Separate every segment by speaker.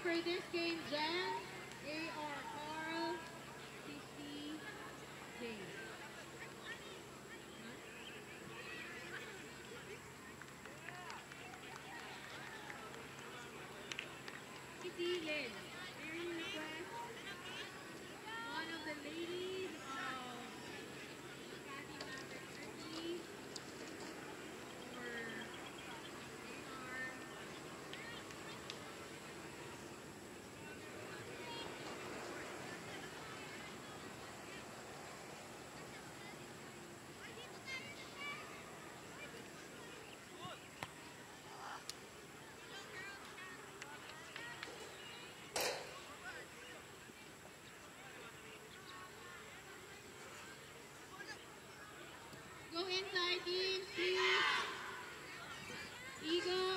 Speaker 1: for this game, Jan A.R. 10, 19, please. Eagle.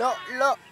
Speaker 2: lo, lo.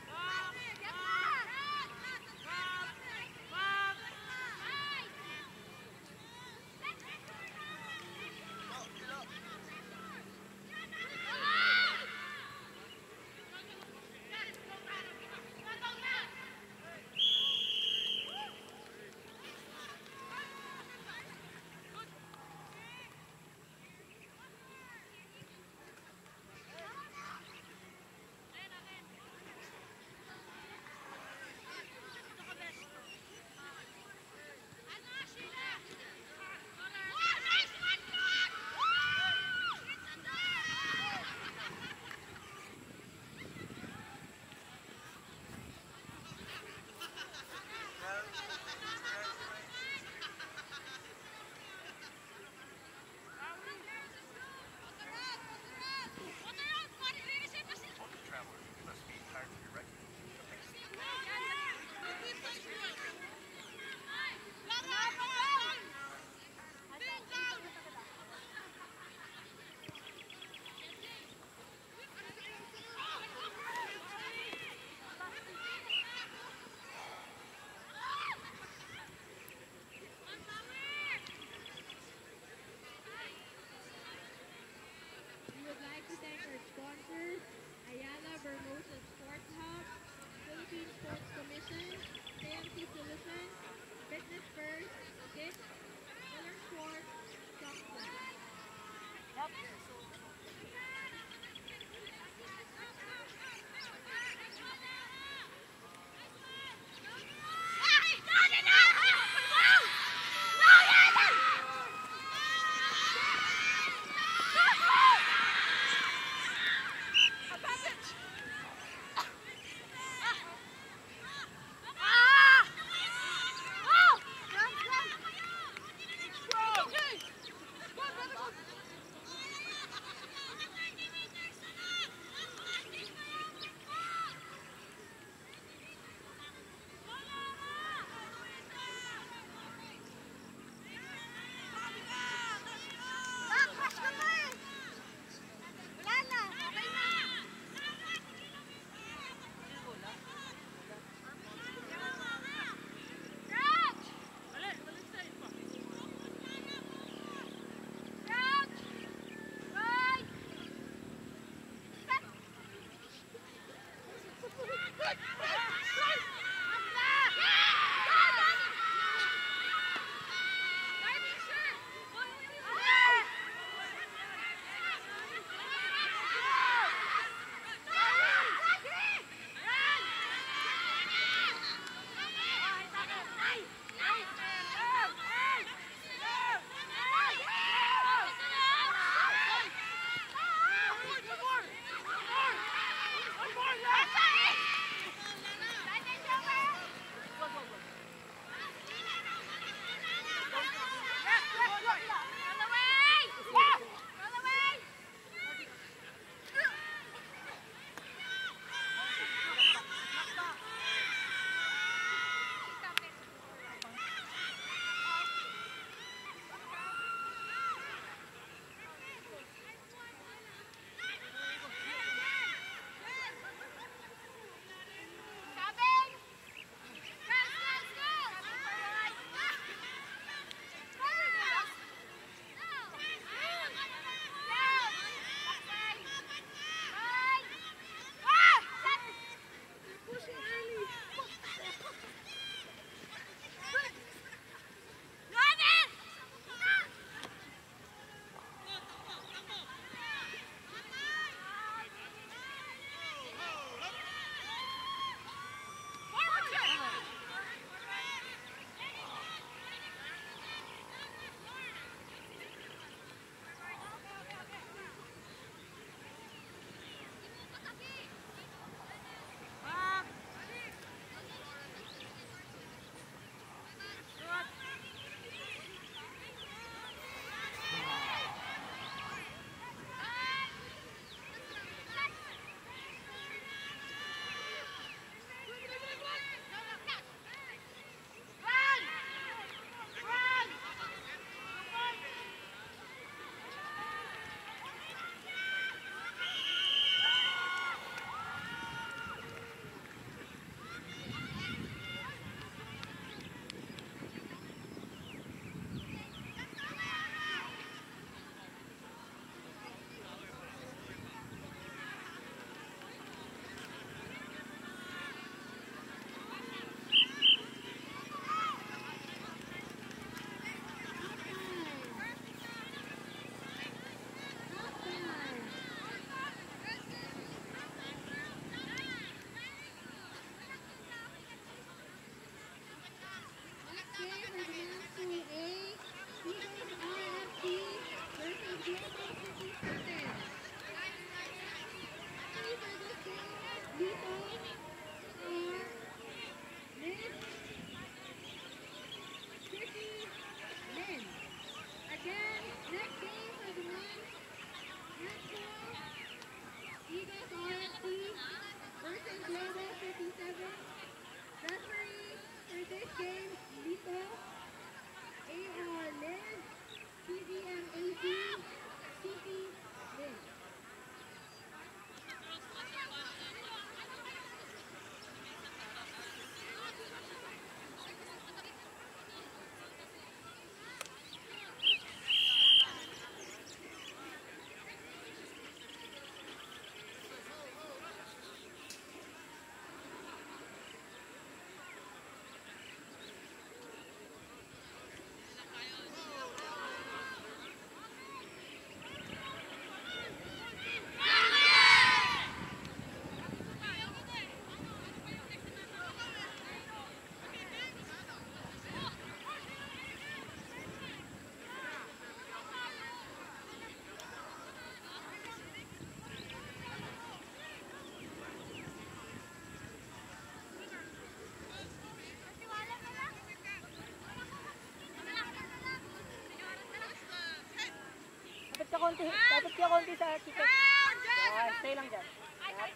Speaker 1: Konti, dapat ka konti sa kicker. Yan, stay lang dyan. Yan.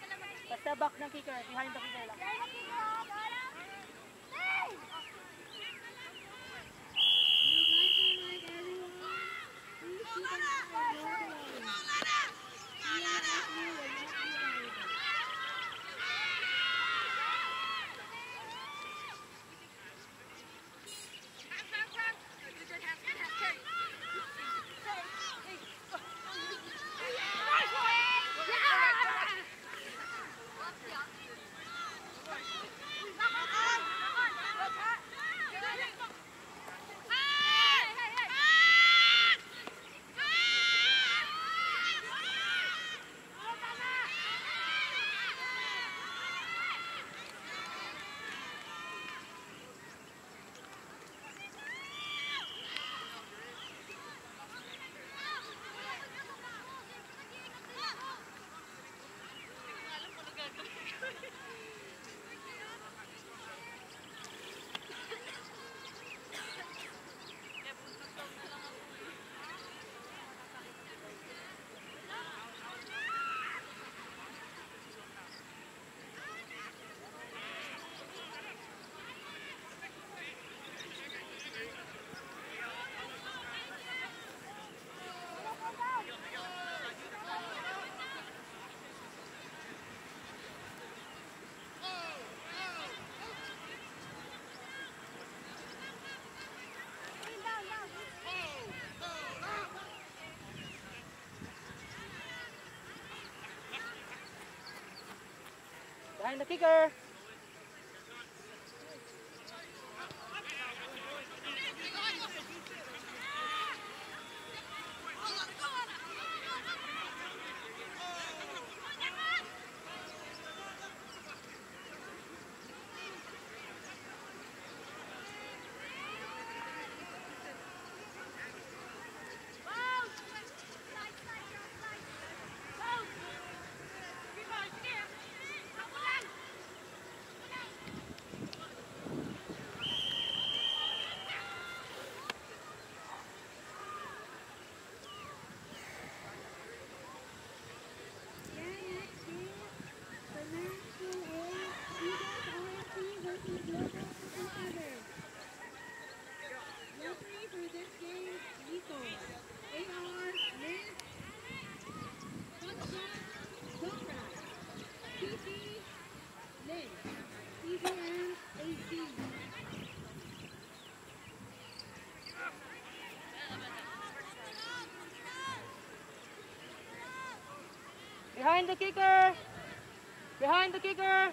Speaker 1: Basta back ng kicker, behind the kicker lang. Behind the kicker. Behind the kicker. Behind the kicker.